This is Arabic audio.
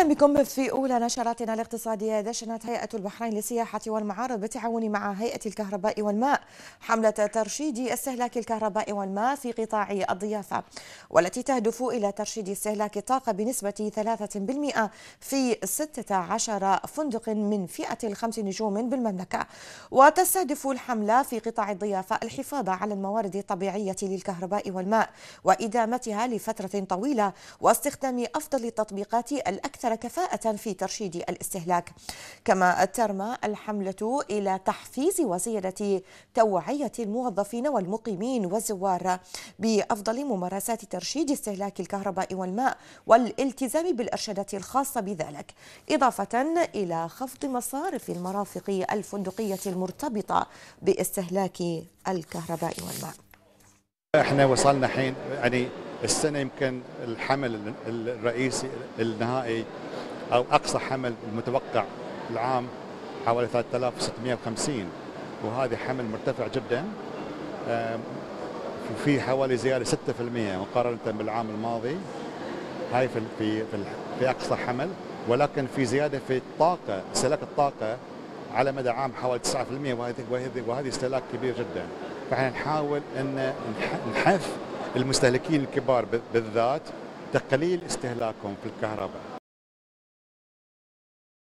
أهلا بكم في أولى نشراتنا الاقتصادية. دشنت هيئة البحرين للسياحة والمعارض بالتعاون مع هيئة الكهرباء والماء. حملة ترشيد استهلاك الكهرباء والماء في قطاع الضيافة والتي تهدف إلى ترشيد استهلاك الطاقة بنسبة 3% في 16 فندق من فئة الخمس نجوم بالمملكة. وتستهدف الحملة في قطاع الضيافة الحفاظ على الموارد الطبيعية للكهرباء والماء وإدامتها لفترة طويلة واستخدام أفضل التطبيقات الأكثر كفاءة في ترشيد الاستهلاك. كما ترمى الحملة إلى تحفيز وزيادة توعية الموظفين والمقيمين والزوار بأفضل ممارسات ترشيد استهلاك الكهرباء والماء والالتزام بالإرشادات الخاصة بذلك إضافة إلى خفض مصارف المرافق الفندقية المرتبطة باستهلاك الكهرباء والماء. إحنا وصلنا حين يعني السنة يمكن الحمل الرئيسي النهائي أو أقصى حمل المتوقع العام حوالي 3650 وهذا حمل مرتفع جدا وفي حوالي زيادة 6% مقارنة بالعام الماضي. هاي في في في أقصى حمل. ولكن في زيادة في الطاقة استهلاك الطاقة على مدى عام حوالي 9% وهذه وهذه استهلاك كبير جدا. فإحنا نحاول إن نحث المستهلكين الكبار بالذات تقليل استهلاكهم في الكهرباء.